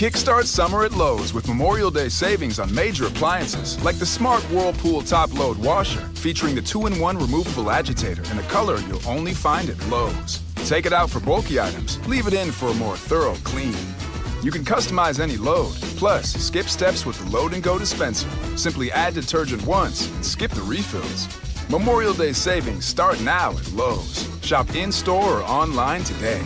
Kickstart summer at Lowe's with Memorial Day savings on major appliances like the smart Whirlpool top load washer featuring the two in one removable agitator in a color you'll only find at Lowe's. Take it out for bulky items, leave it in for a more thorough clean. You can customize any load, plus skip steps with the load and go dispenser. Simply add detergent once and skip the refills. Memorial Day savings start now at Lowe's. Shop in store or online today.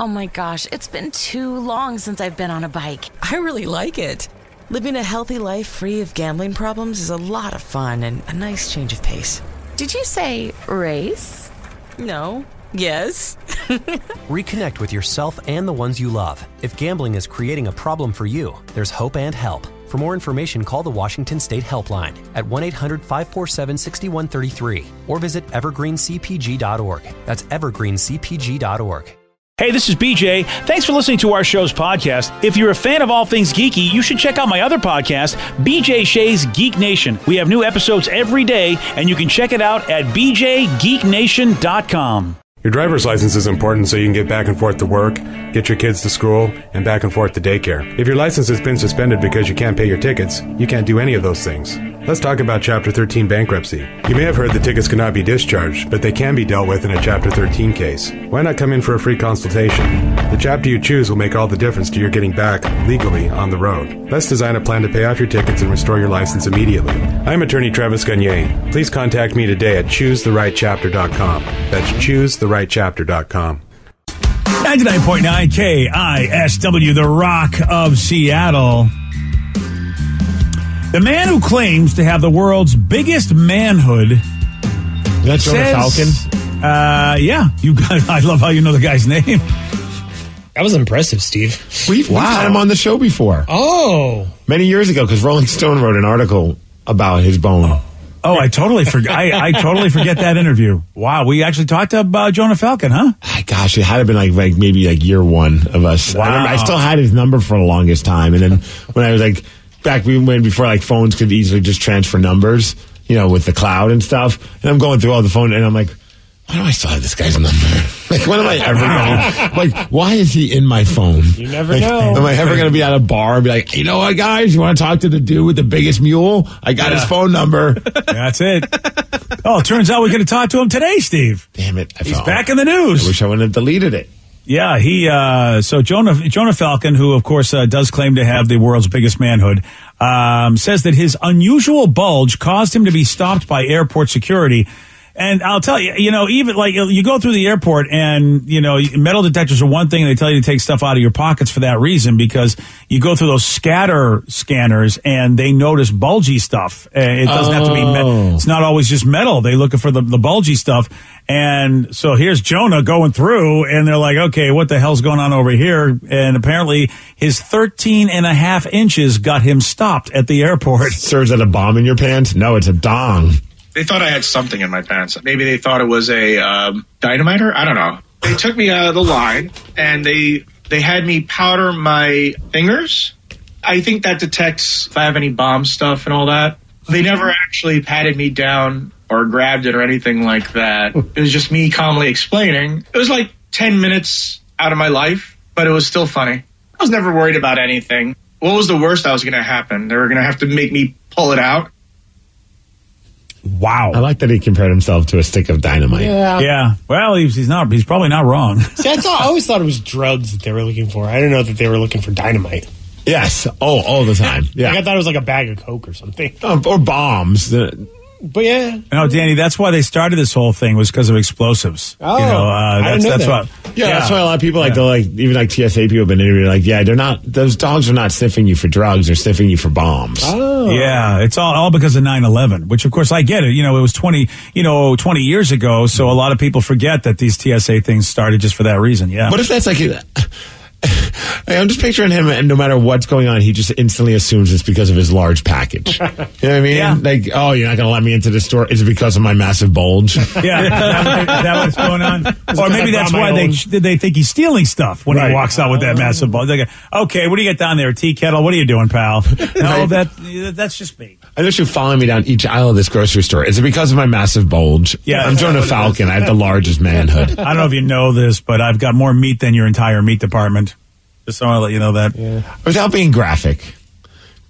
Oh my gosh, it's been too long since I've been on a bike. I really like it. Living a healthy life free of gambling problems is a lot of fun and a nice change of pace. Did you say race? No. Yes. Reconnect with yourself and the ones you love. If gambling is creating a problem for you, there's hope and help. For more information, call the Washington State Helpline at 1 800 547 6133 or visit evergreencpg.org. That's evergreencpg.org. Hey, this is BJ. Thanks for listening to our show's podcast. If you're a fan of all things geeky, you should check out my other podcast, BJ Shea's Geek Nation. We have new episodes every day, and you can check it out at bjgeeknation.com. Your driver's license is important so you can get back and forth to work, get your kids to school, and back and forth to daycare. If your license has been suspended because you can't pay your tickets, you can't do any of those things. Let's talk about Chapter 13 bankruptcy. You may have heard that tickets cannot be discharged, but they can be dealt with in a Chapter 13 case. Why not come in for a free consultation? The chapter you choose will make all the difference to your getting back legally on the road. Let's design a plan to pay off your tickets and restore your license immediately. I'm attorney Travis Gagne. Please contact me today at choosetherightchapter.com. That's choosetherightchapter.com. 99.9 KISW, the Rock of Seattle. The man who claims to have the world's biggest manhood. That's Jonah says- Uh, yeah, you got. I love how you know the guy's name. That was impressive, Steve. We've, we've had him on the show before. Oh, Many years ago, because Rolling Stone wrote an article about his bone. Oh, I totally forgot. I, I totally forget that interview. Wow, we actually talked to uh, Jonah Falcon, huh? Gosh, it had to been like like maybe like year one of us. I, remember, I still had his number for the longest time, and then when I was like back when we went before like phones could easily just transfer numbers, you know, with the cloud and stuff. And I'm going through all the phone, and I'm like, why do I still have this guy's number? like, when am I ever going? like, why is he in my phone? You never Like, know. Am I ever going to be at a bar and be like, you know what, guys, you want to talk to the dude with the biggest mule? I got his phone number. That's it. Oh, it turns out we're going to talk to him today, Steve. Damn it! I He's felt- back in the news. I wish I wouldn't have deleted it. Yeah, he. Uh, so Jonah Jonah Falcon, who of course uh, does claim to have the world's biggest manhood, um, says that his unusual bulge caused him to be stopped by airport security. And I'll tell you, you know, even like you go through the airport and, you know, metal detectors are one thing and they tell you to take stuff out of your pockets for that reason because you go through those scatter scanners and they notice bulgy stuff. Uh, It doesn't have to be, me- it's not always just metal. They looking for the, the bulgy stuff. And so here's Jonah going through and they're like, okay, what the hell's going on over here? And apparently his 13 and a half inches got him stopped at the airport. Sir, is that a bomb in your pants? No, it's a dong. They thought I had something in my pants. Maybe they thought it was a um, dynamiter. I don't know. They took me out of the line and they they had me powder my fingers. I think that detects if I have any bomb stuff and all that. They never actually patted me down or grabbed it or anything like that. It was just me calmly explaining. It was like 10 minutes out of my life, but it was still funny. I was never worried about anything. What was the worst that was going to happen? They were going to have to make me pull it out. Wow. I like that he compared himself to a stick of dynamite. yeah. Yeah. Well, he's, he's not, he's probably not wrong. See, I, thought, I always thought it was drugs that they were looking for. I didn't know that they were looking for dynamite. Yes. Oh, all the time. Like, I thought it was like a bag of coke or something. Um, or bombs. The- But yeah, No, Danny, that's why they started this whole thing was because of explosives. Oh, you know, uh, I that's didn't know that's that. what. Yeah, that's why a lot of people like Yeah. they'll like even like TSA people have been interviewed like yeah they're not those dogs are not sniffing you for drugs they're sniffing you for bombs. oh, Yeah, it's all, all because of 9-11, which of course I get it. You know, it was 20, you know, 20 years ago. So a lot of people forget that these TSA things started just for that reason. Yeah. What if that's like I'm just picturing him and no matter what's going on he just instantly assumes it's because of his large package. you know what I mean? Yeah. Like oh you're not gonna let me into the store is it because of my massive bulge? yeah, is that, what- is that what's going on? Or maybe that's why my they they think he's stealing stuff when Right. he walks out with that massive bulge. They go, okay, what do you got down there? A tea kettle? What are you doing, pal? No, that that's just me. I know you're following me down each aisle of this grocery store. Is it because of my massive bulge? Yeah. I'm Jonah Falcon. I have the largest manhood. I don't know if you know this, but I've got more meat than your entire meat department. Just so I want let you know that. Without being graphic,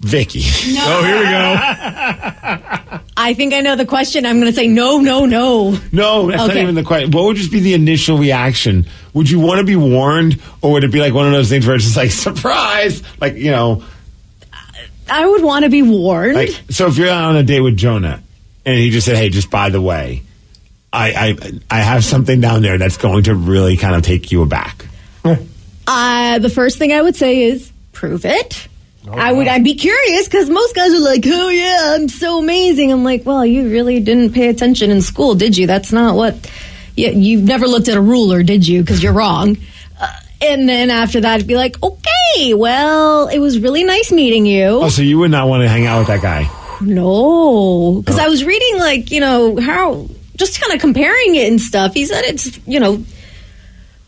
Vicky. Oh, here we go. I think I know the question. I'm going to say no, no, no. No, that's not even the question. What would just be the initial reaction? Would you want to be warned, or would it be like one of those things where it's just like surprise, like you know, I would want to be warned. like so if you're on a date with Jonah, and he just said, "Hey, just by the way, I I I have something down there that's going to really kind of take you aback." Uh, the first thing I would say is prove it. I would. I'd be curious because most guys are like, "Oh yeah, I'm so amazing." I'm like, "Well, you really didn't pay attention in school, did you? That's not what. You, you've never looked at a ruler, did you? Because you're wrong." Uh, and then after that, I'd be like, "Okay, well, it was really nice meeting you." Oh, so you would not want to hang out with that guy? No, because I was reading like you know how just kind of comparing it and stuff. He said it's you know,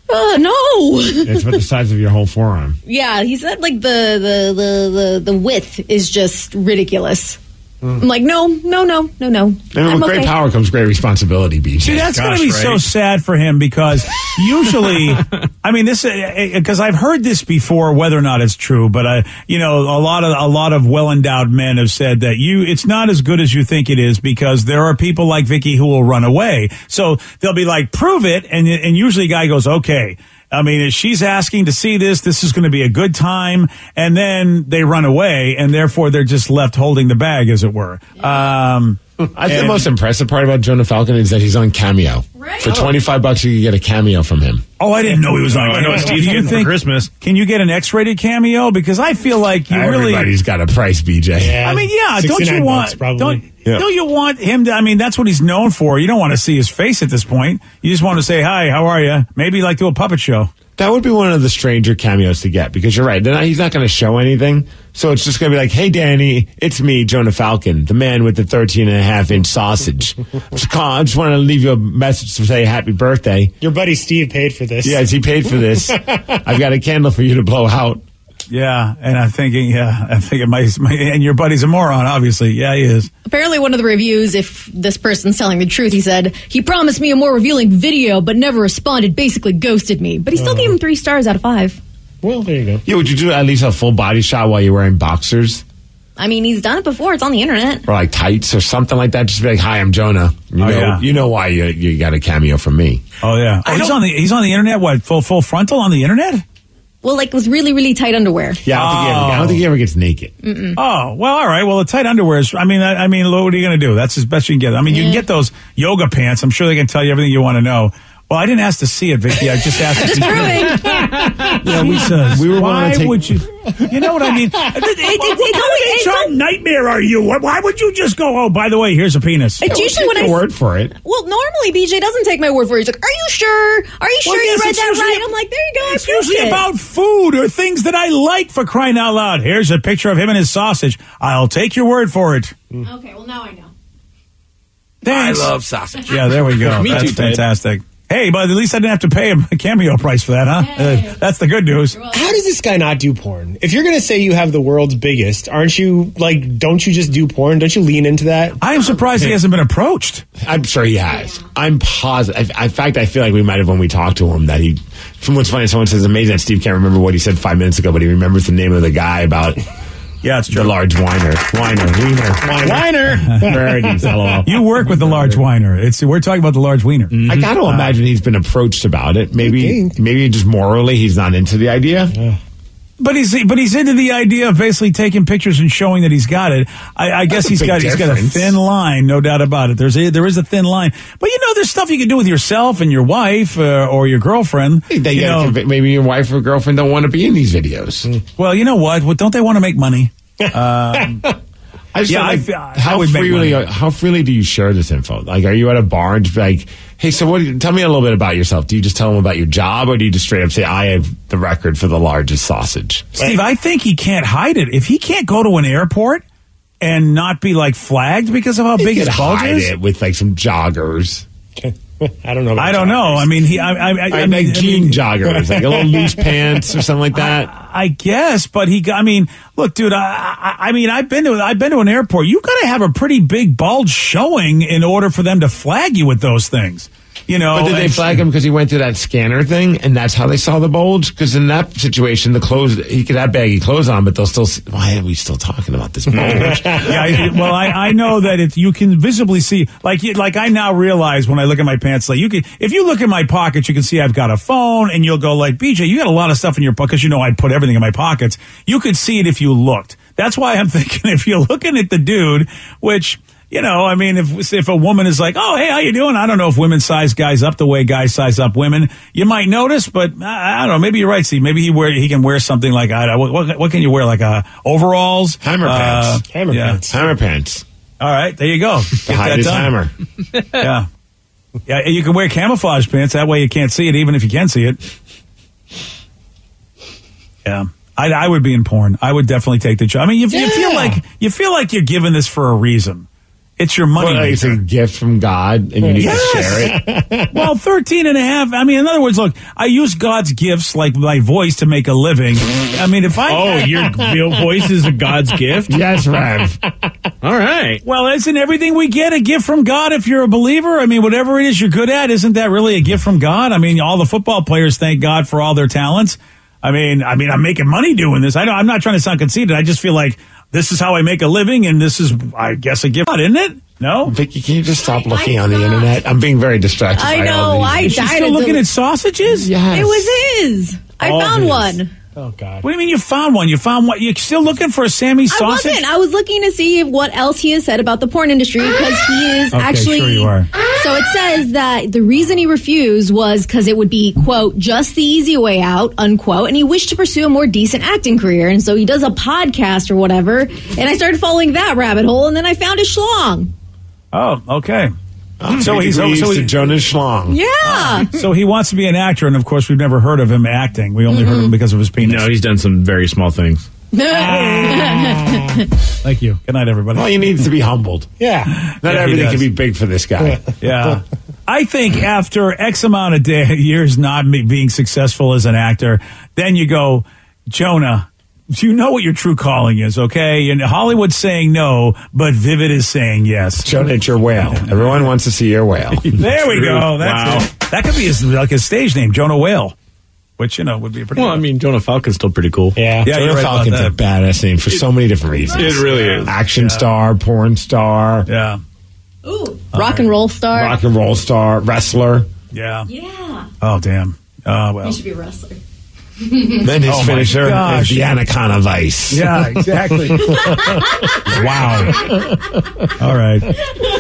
uh, no. It's about the size of your whole forearm. Yeah, he said like the the the the, the width is just ridiculous. I'm like, no, no, no, no, no. I mean, I'm great okay. power comes great responsibility, BJ. See, that's going to be right? so sad for him because usually, I mean, this uh, uh, because I've heard this before, whether or not it's true, but I, you know, a lot of a lot of well endowed men have said that you, it's not as good as you think it is because there are people like Vicky who will run away. So they'll be like, prove it, and and usually, a guy goes, okay. I mean, if she's asking to see this, this is going to be a good time, and then they run away, and therefore they're just left holding the bag, as it were. Um, I think the most impressive part about Jonah Falcon is that he's on Cameo. Right. For twenty five bucks, you can get a cameo from him. Oh, I didn't know he was on. Oh, I know cameo. Steve's Do you getting for think Christmas. Can you get an X-rated cameo? Because I feel like you really. Everybody's got a price, BJ. Yeah, I mean, yeah. Don't you want? bucks, probably. Don't, Yeah. don't you want him to? I mean, that's what he's known for. You don't want to see his face at this point. You just want to say hi. How are you? Maybe like do a puppet show. That would be one of the stranger cameos to get because you're right. Not, he's not going to show anything. So it's just going to be like, hey, Danny, it's me, Jonah Falcon, the man with the 13 and a half inch sausage. Just call, I just want to leave you a message to say happy birthday. Your buddy Steve paid for this. Yes, he paid for this. I've got a candle for you to blow out. Yeah, and I'm thinking, yeah, I think it might. might- And your buddy's a moron, obviously. Yeah, he is. Apparently, one of the reviews, if this person's telling the truth, he said he promised me a more revealing video, but never responded. Basically, ghosted me. But he still gave him three stars out of five. Well, there you go. Yeah, would you do at least a full body shot while you're wearing boxers I mean, he's done it before. It's on the internet. or like tights or something like that? Just be like, hi, I'm Jonah. You Oh, know, yeah. you know why you, you got a cameo from me. Oh yeah. Oh, he's on the he's on the internet. What full full frontal on the internet? Well, like with really, really tight underwear. Yeah, I don't, think, he ever, I don't think he ever gets naked. Oh well, all right. Well, the tight underwear is. I mean, I, I mean, what are you going to do? That's as best you can get. I mean, you can get those yoga pants. I'm sure they can tell you everything you want to know. Well, I didn't ask to see it, Vicky. I just asked. Just to proving. Yeah, we said. We were Why gonna take- would you? You know what I mean? what it's- it's kind of HR nightmare are you? Why- Why would you just go? Oh, by the way, here's a penis. It's usually when I. Take a word for it. Well, normally BJ doesn't take my word for it. He's like, "Are you sure? Are you sure Well, you read it's that usually- right?" I'm like, "There you go." I It's proved usually it." about food or things that I like for crying out loud. Here's a picture of him and his sausage. I'll take your word for it. Okay, well now I know. Thanks. I love sausage. Yeah, there we go. Me That's too, Ted. fantastic. Hey, but at least I didn't have to pay him a cameo price for that, huh? Uh, that's the good news. How does this guy not do porn? If you're going to say you have the world's biggest, aren't you like? Don't you just do porn? Don't you lean into that? I am surprised he hasn't been approached. I'm sure he has. I'm positive. In fact, I feel like we might have when we talked to him that he. From what's funny, someone says amazing that Steve can't remember what he said five minutes ago, but he remembers the name of the guy about Yeah, it's the true. large whiner, whiner, wiener, Whiner. Birdies, LOL. You work with the large whiner. It's we're talking about the large wiener. Mm-hmm. I got to uh, imagine he's been approached about it. Maybe, maybe just morally he's not into the idea. But he's but he's into the idea of basically taking pictures and showing that he's got it. I, I guess he's got he's got a thin line, no doubt about it. There's a, there is a thin line, but you know, there's stuff you can do with yourself and your wife uh, or your girlfriend. They you know, maybe your wife or girlfriend don't want to be in these videos. well, you know what? Well, don't they want to make money? I just Yeah, feel like, I how would freely money. how freely do you share this info? Like, are you at a bar and be like, hey, so what? You, tell me a little bit about yourself. Do you just tell them about your job, or do you just straight up say, I have the record for the largest sausage? Steve, I think he can't hide it. If he can't go to an airport and not be like flagged because of how You big his bulge hide is, it with like some joggers. I don't know. About I don't know. I mean, he, I, I, I, I mean, like jean mean- joggers, like a little loose pants or something like that. I guess, but he. I mean, look, dude. I, I, I mean, I've been to I've been to an airport. You got to have a pretty big bulge showing in order for them to flag you with those things. You know. But did they flag him because he went through that scanner thing, and that's how they saw the bulge? Because in that situation, the clothes he could have baggy clothes on, but they'll still. See, why are we still talking about this bulge? yeah, I, well, I, I know that it, you can visibly see, like, like I now realize when I look at my pants, like you can, if you look in my pockets, you can see I've got a phone, and you'll go like, BJ, you got a lot of stuff in your pocket, because you know I put everything in my pockets. You could see it if you looked. That's why I'm thinking if you're looking at the dude, which. You know, I mean, if if a woman is like, "Oh, hey, how you doing?" I don't know if women size guys up the way guys size up women. You might notice, but I, I don't know. Maybe you're right, See, Maybe he wear he can wear something like I don't what, what, what can you wear like uh, overalls, Hammer Uh, pants. Hammer yeah. pants. Hammer pants. All right, there you go. To Get hide that his done. hammer. Yeah. Yeah, you can wear camouflage pants. That way you can't see it, even if you can see it. Yeah. I, I would be in porn. I would definitely take the job. I mean, you, you feel like you feel like you're giving this for a reason. It's your money. Well, it's a gift from God, and you need Yes. to share it. well, 13 and a half. I mean, in other words, look, I use God's gifts like my voice to make a living. I mean, if I. Oh, your real voice is a God's gift? Yes, Rev. All right. Well, isn't everything we get a gift from God if you're a believer? I mean, whatever it is you're good at, isn't that really a gift from God? I mean, all the football players thank God for all their talents. I mean, I mean, I'm making money doing this. I don't, I'm not trying to sound conceited. I just feel like this is how I make a living, and this is, I guess, a gift, isn't it? No. Vicky, can you just stop oh looking on the internet? I'm being very distracted. I by know. all I these. Is she died still looking del- at sausages? Yes. It was his. I All found his. one. Oh, God. What do you mean you found one? You found what? You're still looking for a Sammy I sausage? wasn't. I was looking to see what else he has said about the porn industry because he is Okay, actually. sure you are. So it says that the reason he refused was because it would be quote just the easy way out unquote, and he wished to pursue a more decent acting career, and so he does a podcast or whatever. And I started following that rabbit hole, and then I found his schlong. Oh, okay. Um, so he's so, so he, to Jonah's Schlong. Yeah. so he wants to be an actor, and of course, we've never heard of him acting. We only heard of him because of his penis. No, he's done some very small things. Thank you. Good night, everybody. Well, he needs to be humbled. Yeah. Not Yeah, everything can be big for this guy. Yeah. I think after X amount of day, years not being successful as an actor, then you go, Jonah, you know what your true calling is, okay? And Hollywood's saying no, but Vivid is saying yes. Jonah, it's your whale. Everyone wants to see your whale. There we go. That's Wow. it. That could be his, like his stage name, Jonah Whale, which, you know, would be a pretty Well, I mean, Jonah Falcon's still pretty cool. Yeah, Yeah. you're Jonah right Falcon's a badass name for so many different reasons. It really is. Action star, porn star, Yeah. Ooh, rock and roll star. rock and roll star, wrestler. Yeah. Yeah. Oh, damn. Oh, well. He should be a wrestler. Then his Oh finisher is the Anaconda Vice. Yeah, exactly. wow. All right.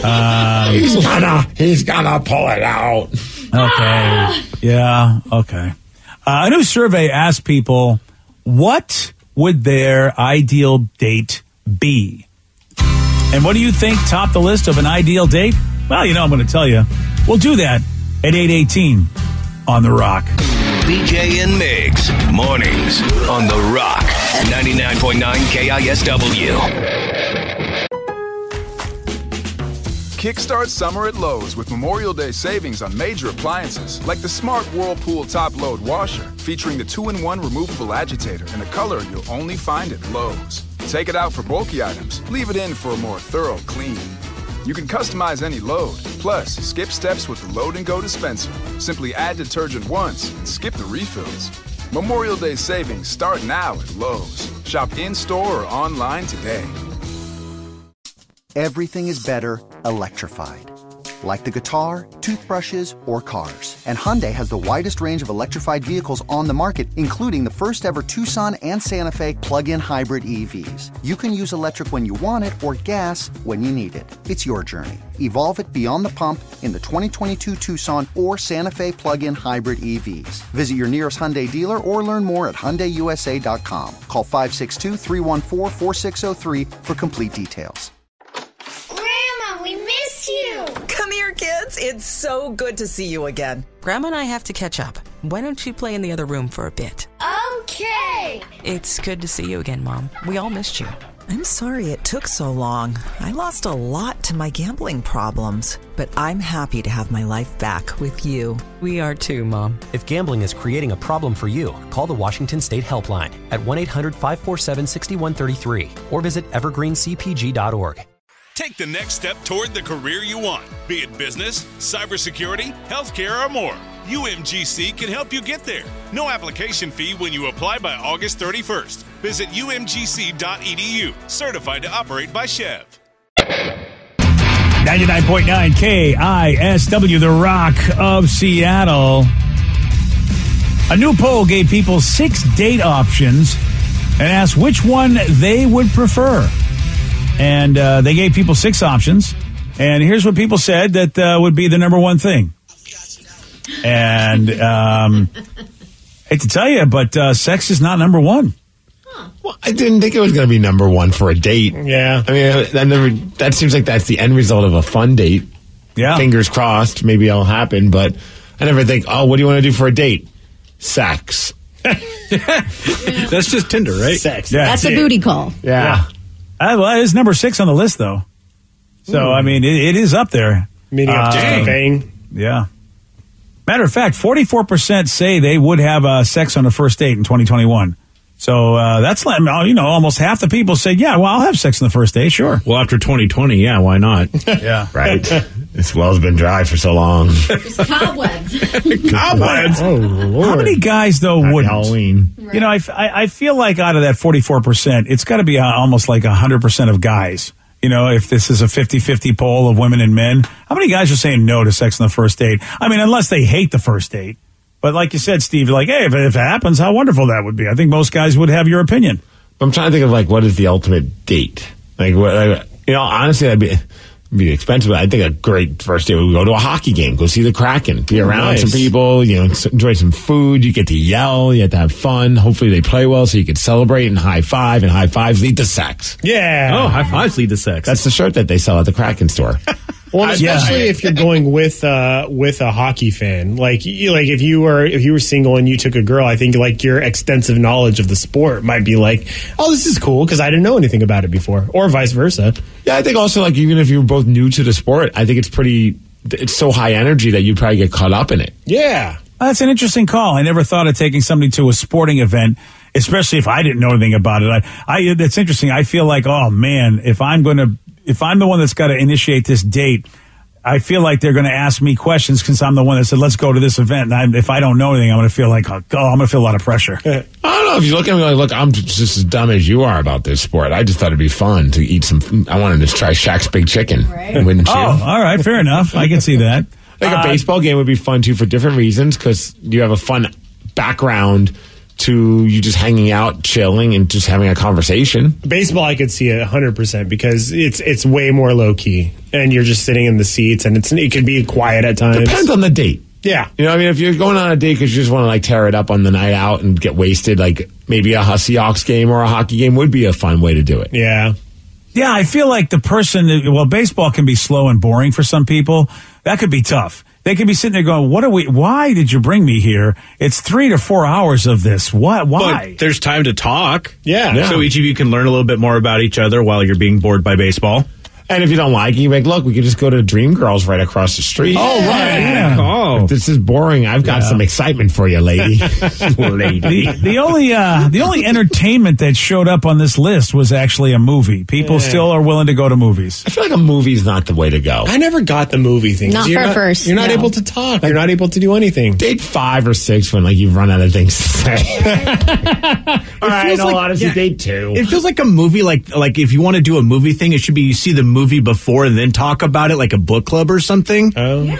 Uh, He's gonna, he's gonna pull it out. Okay. Yeah. Okay. Uh, a new survey asked people, what would their ideal date be? And what do you think topped the list of an ideal date? Well, you know, I'm going to tell you. We'll do that at 818 on The Rock. BJ and Migs, mornings on The Rock, 99.9 KISW. Kickstart summer at Lowe's with Memorial Day savings on major appliances like the Smart Whirlpool Top Load Washer, featuring the two in one removable agitator and a color you'll only find at Lowe's. Take it out for bulky items, leave it in for a more thorough clean. You can customize any load, plus skip steps with the load and go dispenser. Simply add detergent once and skip the refills. Memorial Day savings start now at Lowe's. Shop in store or online today. Everything is better electrified. Like the guitar, toothbrushes, or cars. And Hyundai has the widest range of electrified vehicles on the market, including the first ever Tucson and Santa Fe plug in hybrid EVs. You can use electric when you want it or gas when you need it. It's your journey. Evolve it beyond the pump in the 2022 Tucson or Santa Fe plug in hybrid EVs. Visit your nearest Hyundai dealer or learn more at HyundaiUSA.com. Call 562 314 4603 for complete details. Grandma, we missed you. Come here. It's so good to see you again. Grandma and I have to catch up. Why don't you play in the other room for a bit? Okay. It's good to see you again, Mom. We all missed you. I'm sorry it took so long. I lost a lot to my gambling problems, but I'm happy to have my life back with you. We are too, Mom. If gambling is creating a problem for you, call the Washington State Helpline at 1 800 547 6133 or visit evergreencpg.org. Take the next step toward the career you want, be it business, cybersecurity, healthcare, or more. UMGC can help you get there. No application fee when you apply by August 31st. Visit umgc.edu, certified to operate by SCHEV. 99.9 KISW, The Rock of Seattle. A new poll gave people six date options and asked which one they would prefer. And uh, they gave people six options. And here's what people said that uh, would be the number one thing. And um, hate to tell you, but uh, sex is not number one. Well, I didn't think it was going to be number one for a date. Yeah. I mean, that never. That seems like that's the end result of a fun date. Yeah. Fingers crossed, maybe it'll happen. But I never think, oh, what do you want to do for a date? Sex. That's just Tinder, right? Sex. Yeah, That's a booty call. Yeah. Uh, well, it is number six on the list, though. So, I mean, it, it is up there. Meaning up just Uh, a bang. Yeah. Matter of fact, 44% say they would have uh, sex on a first date in 2021. So uh, that's like, you know, almost half the people say, yeah, well, I'll have sex on the first date, sure. Well, after 2020, yeah, why not? yeah. Right. this well's been dry for so long. Cobwebs. Cobwebs. Oh, Lord. How many guys, though, Happy wouldn't? Halloween. You know, I, I feel like out of that 44%, it's got to be uh, almost like 100% of guys. You know, if this is a 50 50 poll of women and men, how many guys are saying no to sex on the first date? I mean, unless they hate the first date. But like you said, Steve, like, hey, if, if it happens, how wonderful that would be. I think most guys would have your opinion. I'm trying to think of like what is the ultimate date? Like what? Like, you know, honestly, I'd be. Be expensive. but I think a great first day would go to a hockey game, go see the Kraken, be around Nice. some people, you know, enjoy some food. You get to yell, you get to have fun. Hopefully, they play well, so you can celebrate and high five, and high fives lead to sex. Yeah. Oh, high fives lead to sex. That's the shirt that they sell at the Kraken store. Well, and Yeah. especially if you're going with uh, with a hockey fan, like you, like if you were if you were single and you took a girl, I think like your extensive knowledge of the sport might be like, oh, this is cool because I didn't know anything about it before, or vice versa. Yeah, I think also like even if you're both new to the sport, I think it's pretty. It's so high energy that you probably get caught up in it. Yeah, That's an interesting call. I never thought of taking somebody to a sporting event, especially if I didn't know anything about it. I, I that's interesting. I feel like, oh man, if I'm going to, if I'm the one that's got to initiate this date, I feel like they're going to ask me questions since I'm the one that said, let's go to this event. And I, if I don't know anything, I'm going to feel like, oh, I'm going to feel a lot of pressure. I don't know if you look at me like, look, I'm just as dumb as you are about this sport. I just thought it'd be fun to eat some. I wanted to try Shaq's Big Chicken, wouldn't you? Oh, all right, fair enough. I can see that. Like a Uh, baseball game would be fun too for different reasons because you have a fun background to you just hanging out, chilling, and just having a conversation. baseball I could see it 100 percent because it's it's way more low key, and you're just sitting in the seats, and it's it can be quiet at times. Depends on the date. Yeah, You know, what I mean, if you're going on a date because you just want to like tear it up on the night out and get wasted, like maybe a Seahawks game or a hockey game would be a fun way to do it. yeah. Yeah, I feel like the person, well, baseball can be slow and boring for some people. That could be tough. They could be sitting there going, what are we, why did you bring me here? It's three to four hours of this. What, why? But there's time to talk. Yeah. So each of you can learn a little bit more about each other while you're being bored by baseball. And if you don't like it, you make look, we could just go to Dream Girls right across the street. Oh, right, yeah. Oh. If this is boring. I've got some excitement for you, lady. lady. The, the only uh, the only entertainment that showed up on this list was actually a movie. People still are willing to go to movies. I feel like a movie's not the way to go. I never got the movie thing. Not you're for first, You're not no. able to talk. You're not able to do anything. Date five or six when like you've run out of things to say. All right, feels no, like- honestly, yeah. date two. It feels like a movie. Like like if you want to do a movie thing, it should be you see the movie before and then talk about it, like a book club or something. Oh. Yeah.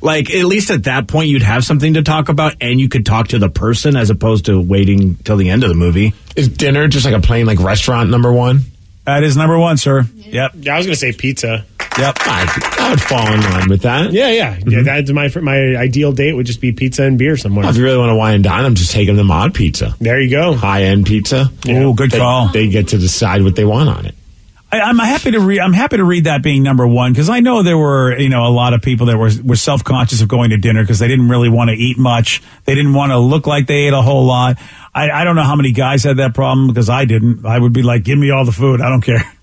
Like at least at that point, you'd have something to talk about, and you could talk to the person as opposed to waiting till the end of the movie. Is dinner just like a plain like restaurant number one? That is number one, sir. Yep. Yeah, I was gonna say pizza. Yep. I, I would fall in line with that. Yeah, yeah, yeah. Mm-hmm. That's my my ideal date would just be pizza and beer somewhere. Well, if you really want to wine and dine them, just taking them to Mod Pizza. There you go. High end pizza. Oh, good They- call. They get to decide what they want on it. I, I'm happy to read. I'm happy to read that being number one because I know there were you know a lot of people that were were self conscious of going to dinner because they didn't really want to eat much. They didn't want to look like they ate a whole lot. I, I don't know how many guys had that problem because I didn't. I would be like, give me all the food. I don't care.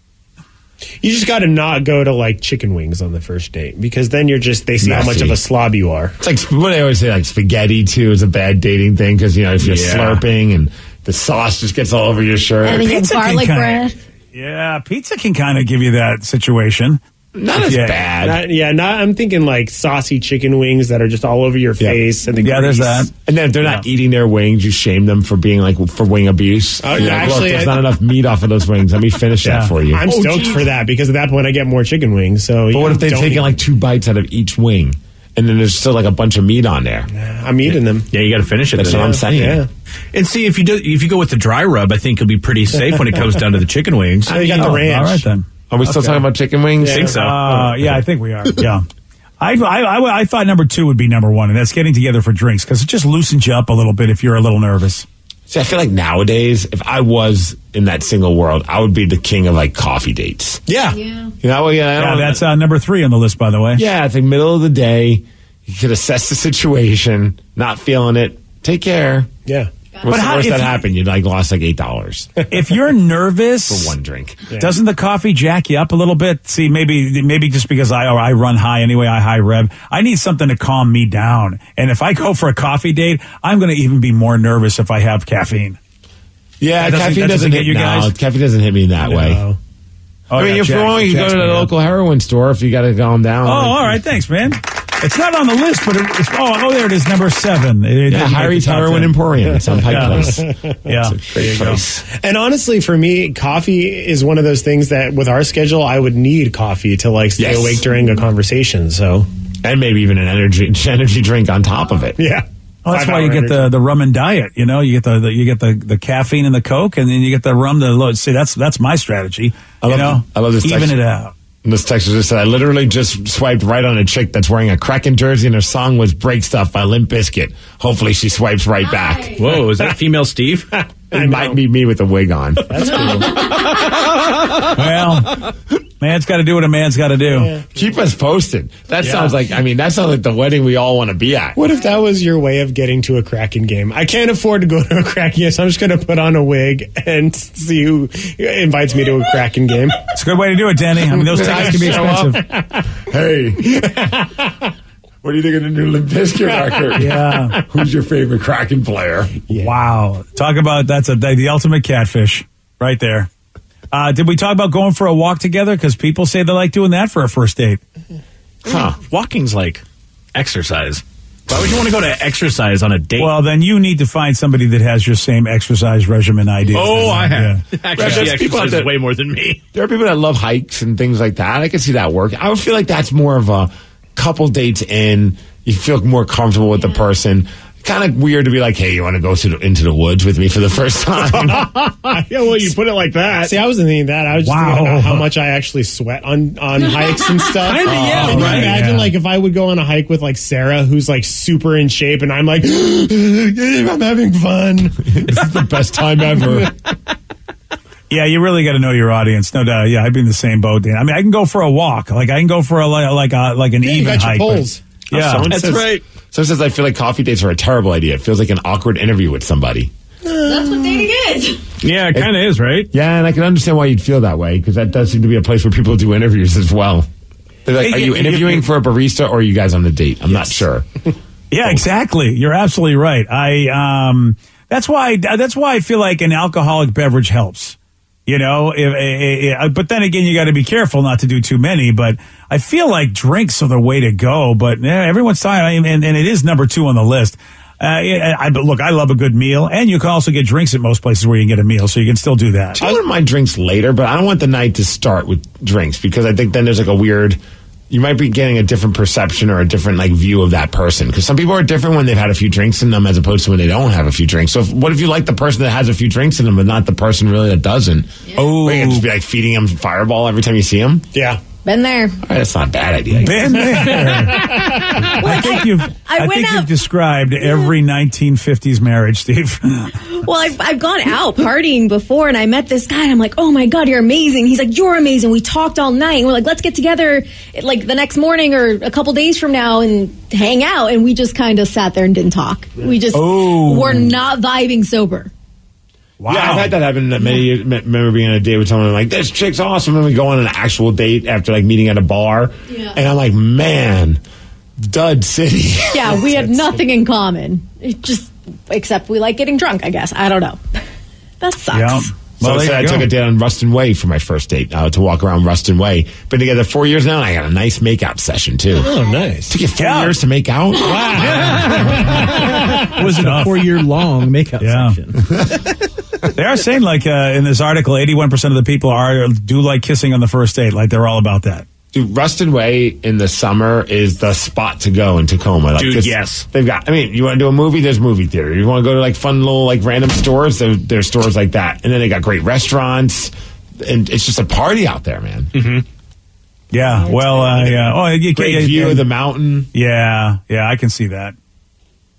You just got to not go to like chicken wings on the first date because then you're just they see how much of a slob you are. It's like what they always say, like spaghetti too is a bad dating thing because you know if you're Yeah. slurping and the sauce just gets all over your shirt. And then you have Pizza garlic kinda- bread. Yeah, pizza can kind of give you that situation. Not as bad. Not, yeah, not, I'm thinking like saucy chicken wings that are just all over your face. And the grease. And then if they're not eating their wings, you shame them for being like for wing abuse. Oh, You're yeah, like, Look, actually, there's I- not enough meat off of those wings. Let me finish that for you. I'm oh, stoked for that because at that point I get more chicken wings. So, But what if they've taken like two bites out of each wing, and then there's still like a bunch of meat on there? I'm eating them. Yeah, you got to finish it. That's then. what I'm saying. Yeah. And see if you do if you go with the dry rub, I think you'll be pretty safe when it comes down to the chicken wings. Oh, all right then. Are we still Okay. talking about chicken wings? I think so. Uh, yeah, I think we are. Yeah. I, I, I, I thought number two would be number one, and that's getting together for drinks because it just loosens you up a little bit if you're a little nervous. See, I feel like nowadays, if I was in that single world, I would be the king of like coffee dates. Yeah. You know, yeah, I Yeah, don't- that's uh, number three on the list, by the way. Yeah, it's like middle of the day. You could assess the situation, not feeling it. Take care. Yeah. What's But the how- worst that you- happened? You like lost like eight dollars If you're nervous for one drink. Doesn't the coffee jack you up a little bit? See, maybe maybe just because I or I run high anyway, I high rev. I need something to calm me down. And if I go for a coffee date, I'm going to even be more nervous if I have caffeine. Yeah, That doesn't- caffeine doesn't, doesn't get hit you no, guys? caffeine doesn't hit me in that way. Oh, I mean, yeah, if you're wrong, you go to the me up. local heroin store if you got to calm down. Oh, all right, thanks, man. It's not on the list, but it, it's oh, oh, there it is, number seven. It Yeah, didn't make the Harry's top Heroin 10. Emporium. It's on Pike Yeah. Place. Yeah, It's a there great you go. place. And honestly, for me, coffee is one of those things that with our schedule, I would need coffee to like stay Yes. awake during a conversation. So, And maybe even an energy energy drink on top of it. yeah. Oh, that's why you hour get the, the rum and diet. You know, you get the, the you get the, the caffeine and the coke, and then you get the rum. The load. See, that's that's my strategy. I you love, know, I love this. even text- it out. This texter just said, I literally just swiped right on a chick that's wearing a Kraken jersey and her song was Break Stuff by Limp Bizkit. Hopefully she swipes right back. Whoa, is that female Steve? It might be me with a wig on. That's cool. Well, man's got to do what a man's got to do. Keep us posted. That Yeah. sounds like, I mean, that sounds like the wedding we all want to be at. What if that was your way of getting to a Kraken game? I can't afford to go to a Kraken game, so I'm just going to put on a wig and see who invites me to a Kraken game. It's a good way to do it, Danny. I mean, those tickets can be expensive. Hey. what do you think of the new Limp Bizkit record? Yeah. Who's your favorite Kraken player? Wow. Talk about that's a the ultimate catfish right there. Uh, did we talk about going for a walk together? Because people say they like doing that for a first date. Huh. Walking's like exercise. Why would you want to go to exercise on a date? Well, then you need to find somebody that has your same exercise regimen ideas. oh, I have. Yeah. Actually, There's she people out exercises way more than me. There are people that love hikes and things like that. I can see that work. I would feel like that's more of a couple dates in. You feel more comfortable with the person. Kind of weird to be like, hey, you want to go to the, into the woods with me for the first time? yeah, well, you put it like that. See, I wasn't thinking that. I was just thinking Wow. about how much I actually sweat on on hikes and stuff. Kinda, yeah, Can you right. imagine, Yeah. like, if I would go on a hike with like Sarah, who's like super in shape, and I'm like, I'm having fun. this is the best time ever. Yeah, you really got to know your audience, no doubt. Yeah, I'd be in the same boat. Dan. I mean, I can go for a walk, like I can go for a like like a, like an Yeah, you even got your hike. but- Yeah, oh, Someone That's says- right. Someone says I feel like coffee dates are a terrible idea. It feels like an awkward interview with somebody. That's what dating is. Yeah, it kind of is, right? Yeah, and I can understand why you'd feel that way because that does seem to be a place where people do interviews as well. They're like, are you yeah, yeah, interviewing for a barista or are you guys on the date? I'm not sure. Yeah, exactly. You're absolutely right. I um that's why that's why I feel like an alcoholic beverage helps. You know, if, eh, eh, eh, but then again, you got to be careful not to do too many. But I feel like drinks are the way to go. But everyone's talking, and, and it is number two on the list. Uh, I, but look, I love a good meal, and you can also get drinks at most places where you can get a meal, so you can still do that. I wouldn't mind drinks later, but I don't want the night to start with drinks because I think then there's like a weird. You might be getting a different perception or a different like view of that person because some people are different when they've had a few drinks in them as opposed to when they don't have a few drinks. So, if, what if you like the person that has a few drinks in them, but not the person really that doesn't? Oh, you can just be like feeding them Fireball every time you see him. Yeah. Been there. That's not a bad idea. Been there. I think you've. I, I think out- you've described every 1950s marriage, Steve. Well, I've, I've gone out partying before and I met this guy and I'm like, oh my God, you're amazing. He's like, you're amazing. We talked all night and we're like, let's get together like the next morning or a couple days from now and hang out. And we just kind of sat there and didn't talk. We just Oh. were not vibing sober. Yeah, I've had that happen. That many me- remember being on a date with someone like this chick's awesome, and we go on an actual date after like meeting at a bar, Yeah. and I'm like, man, dud city. Yeah, we had nothing in common. It just, except we like getting drunk, I guess. I don't know. That sucks. Yeah. So Well, there instead, I took a date on Ruston Way for my first date uh, to walk around Ruston Way. Been together four years now, and I got a nice makeout session too. Oh, nice. Took you four years to make out. was it a four year long makeout Yeah. session? They are saying like uh, in this article, eighty-one percent of the people are do like kissing on the first date. Like they're all about that. Dude, Ruston Way in the summer is the spot to go in Tacoma. Like, Dude, 'cause yes. They've got, I mean, you want to do a movie? There's movie theater. You want to go to like fun little, like random stores? There, there's stores like that. And then they got great restaurants. And it's just a party out there, man. Mm-hmm. Yeah. Well, uh, yeah. Oh, you Great you- view you- of the mountain. Yeah. Yeah. I can see that.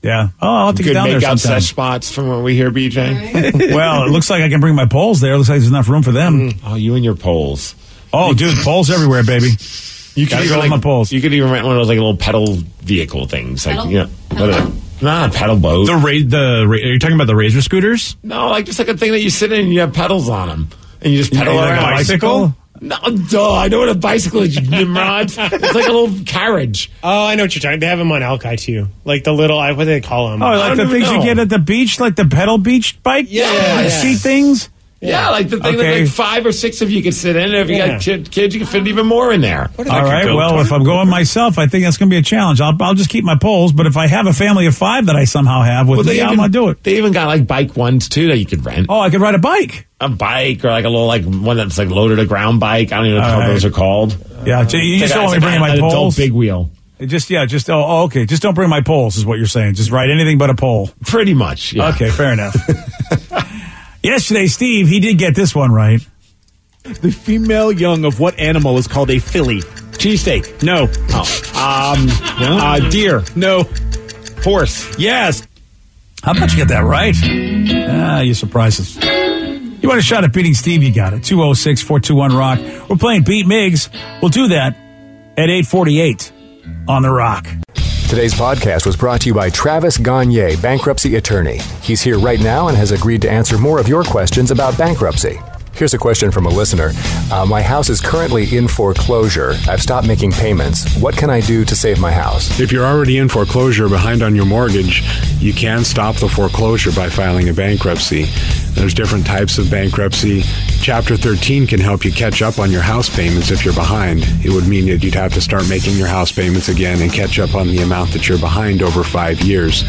Yeah. Oh, I'll have to get Good down there makeout sometime. sesh spots from what we hear, BJ. well, it looks like I can bring my poles there. It looks like there's enough room for them. Mm. Oh, you and your poles. Oh, dude, poles everywhere, baby. You Gotta could go even, with my poles. You could even rent one of those like little pedal vehicle things, like you know, what not a pedal boat. The ra- the ra- are you talking about the razor scooters? no, like just like a thing that you sit in and you have pedals on them, and you just pedal like a around. bicycle? No, duh. I know what a bicycle is, you nimrods. It's like a little carriage. Oh, I know what you're talking. They have them on Alki too, like the little. I what do they call them? Oh, like the don't things even you know. get at the beach, like the pedal beach bike? Yeah, Like yeah. Seat things? Yeah, like the thing Okay. that like five or six of you could sit in. And if you Yeah. got kid, kids, you can fit even more in there. All right. Well, if I'm going myself, I think that's going to be a challenge. I'll, I'll just keep my poles. But if I have a family of five that I somehow have with Well, me, they I'm even, going to do it. They even got like bike ones too that you could rent. Oh, I could ride a bike. A bike or like a little like one that's like loaded a ground bike. I don't even know All what right. those are called. Yeah, so you It's just don't a- want me it's bringing my an adult poles. big wheel. Just yeah, just oh, oh, okay. Just don't bring my poles, is what you're saying. Just ride anything but a pole. Pretty much. Yeah. Okay, fair enough. Yesterday, Steve, he did get this one right. The female young of what animal is called a filly? Cheesesteak. No. Um, uh, deer. No. Horse. Yes. How about you get that right? Ah, you surprised us. You want a shot at beating Steve? You got it. 206 421 Rock. We're playing Beat Migs. We'll do that at 848 on The Rock. Today's podcast was brought to you by Travis Gagne, bankruptcy attorney. He's here right now and has agreed to answer more of your questions about bankruptcy. Here's a question from a listener. Uh, my house is currently in foreclosure. I've stopped making payments. What can I do to save my house? If you're already in foreclosure behind on your mortgage, you can stop the foreclosure by filing a bankruptcy. There's different types of bankruptcy. Chapter 13 can help you catch up on your house payments if you're behind. It would mean that you'd have to start making your house payments again and catch up on the amount that you're behind over five years.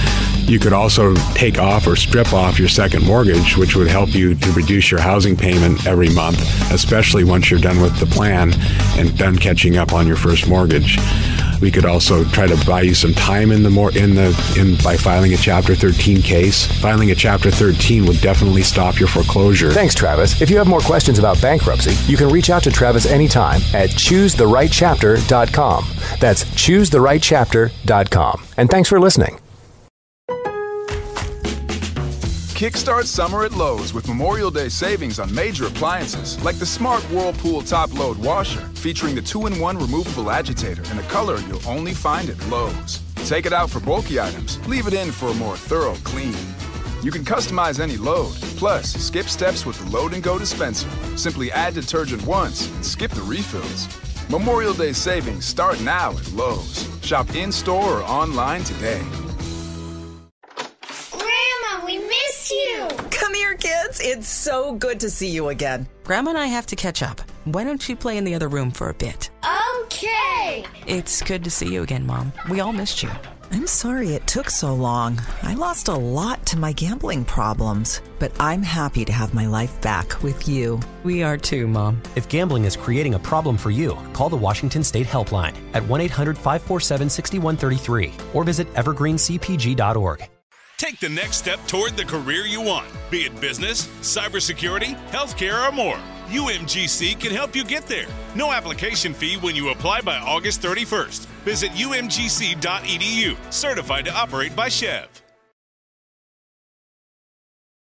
You could also take off or strip off your second mortgage, which would help you to reduce your housing payment every month, especially once you're done with the plan and done catching up on your first mortgage. We could also try to buy you some time in the more in the in by filing a Chapter 13 case. Filing a Chapter 13 would definitely stop your foreclosure. Thanks, Travis. If you have more questions about bankruptcy, you can reach out to Travis anytime at choosetherightchapter.com. That's choosetherightchapter.com. And thanks for listening. Kickstart summer at Lowe's with Memorial Day savings on major appliances like the Smart Whirlpool Top Load Washer, featuring the two in one removable agitator in a color you'll only find at Lowe's. Take it out for bulky items, leave it in for a more thorough clean. You can customize any load, plus skip steps with the Load and Go dispenser. Simply add detergent once and skip the refills. Memorial Day savings start now at Lowe's. Shop in store or online today. It's so good to see you again. Grandma and I have to catch up. Why don't you play in the other room for a bit? Okay. It's good to see you again, Mom. We all missed you. I'm sorry it took so long. I lost a lot to my gambling problems, but I'm happy to have my life back with you. We are too, Mom. If gambling is creating a problem for you, call the Washington State Helpline at 1 800 547 6133 or visit evergreencpg.org. Take the next step toward the career you want, be it business, cybersecurity, healthcare, or more. UMGC can help you get there. No application fee when you apply by August 31st. Visit umgc.edu, certified to operate by SCHEV.